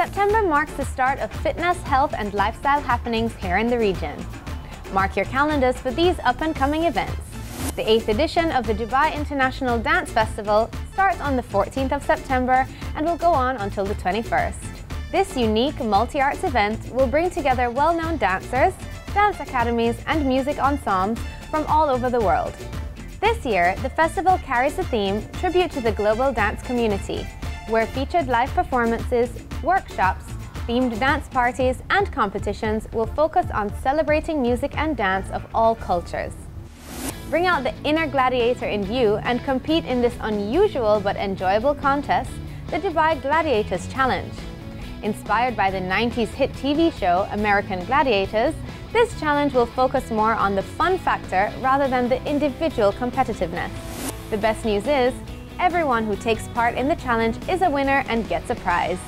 September marks the start of fitness, health and lifestyle happenings here in the region. Mark your calendars for these up-and-coming events. The 8th edition of the Dubai International Dance Festival starts on the 14th of September and will go on until the 21st. This unique multi-arts event will bring together well-known dancers, dance academies and music ensembles from all over the world. This year, the festival carries the theme Tribute to the Global Dance Community, where featured live performances, workshops, themed dance parties and competitions will focus on celebrating music and dance of all cultures. Bring out the inner gladiator in you and compete in this unusual but enjoyable contest, the Dubai Gladiators Challenge. Inspired by the 90s hit TV show American Gladiators, this challenge will focus more on the fun factor rather than the individual competitiveness. The best news is, everyone who takes part in the challenge is a winner and gets a prize.